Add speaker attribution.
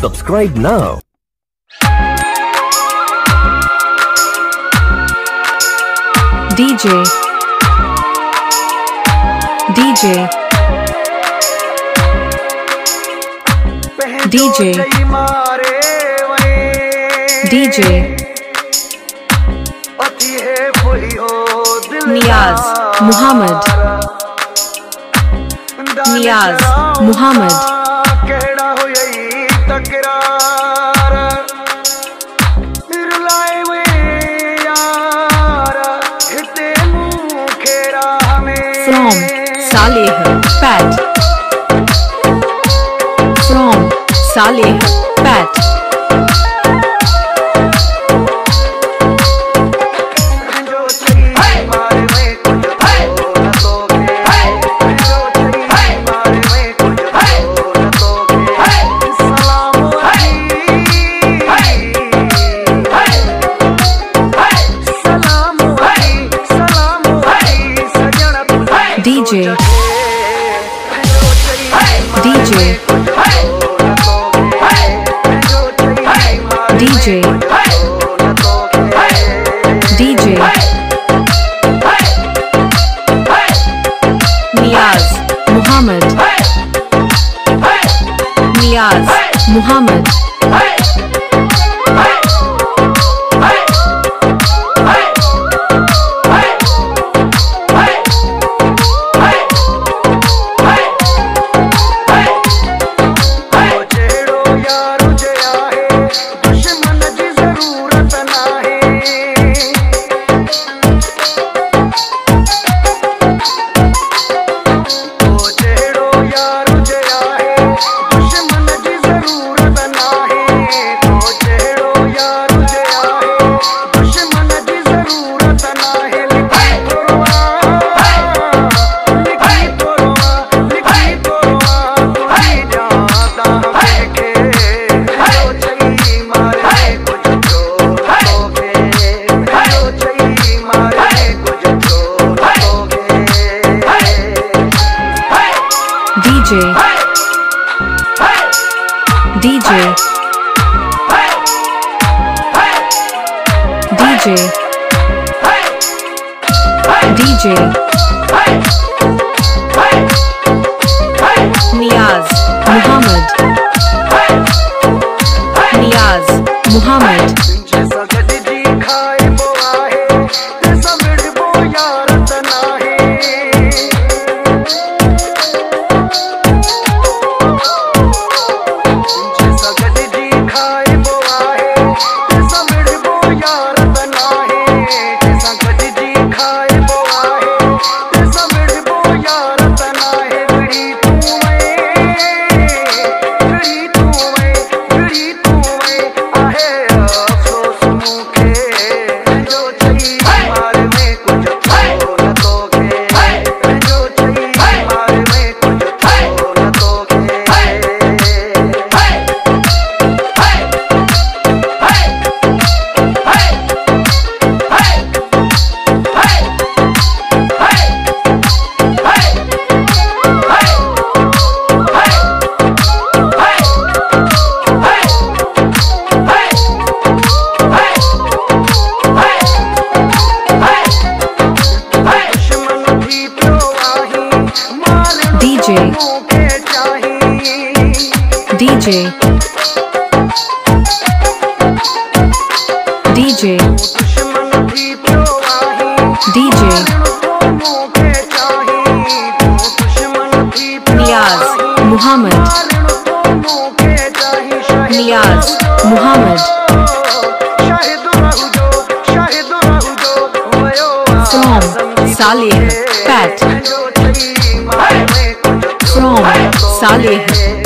Speaker 1: Subscribe now.
Speaker 2: DJ DJ DJ DJ
Speaker 3: Niaz Muhammad Niaz Muhammad
Speaker 2: From Saleh Pat From Saleh Pat
Speaker 3: 嘿
Speaker 2: DJ. Hey! Hey! DJ DJ DJ
Speaker 3: Niyaz Muhammad Niyaz Muhammad
Speaker 2: From Saleh Pat From Saleh